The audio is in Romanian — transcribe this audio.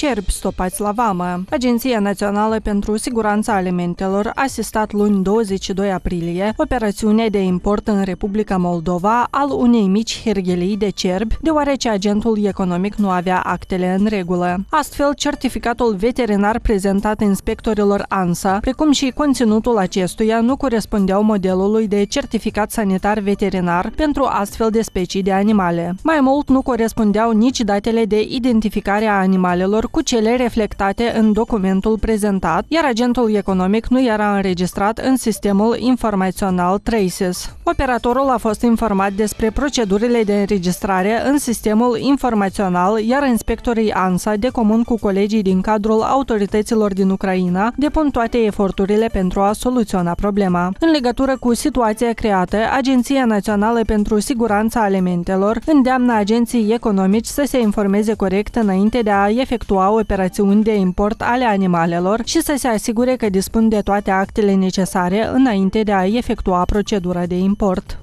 cerbi stopați la vamă. Agenția Națională pentru Siguranța Alimentelor a asistat luni 22 aprilie operațiunea de import în Republica Moldova al unei mici herghelii de cerbi, deoarece agentul economic nu avea actele în regulă. Astfel, certificatul veterinar prezentat inspectorilor ANSA, precum și conținutul acestuia, nu corespundeau modelului de certificat sanitar veterinar pentru astfel de specii de animale. Mai mult, nu corespundeau nici datele de identificare a animalelor cu cele reflectate în documentul prezentat, iar agentul economic nu era înregistrat în sistemul informațional Traces. Operatorul a fost informat despre procedurile de înregistrare în sistemul informațional, iar inspectorii ANSA, de comun cu colegii din cadrul autorităților din Ucraina, depun toate eforturile pentru a soluționa problema. În legătură cu situația creată, Agenția Națională pentru Siguranța Alimentelor îndeamnă agenții economici să se informeze corect înainte de a efectua operațiuni de import ale animalelor și să se asigure că dispun de toate actele necesare înainte de a efectua procedura de import.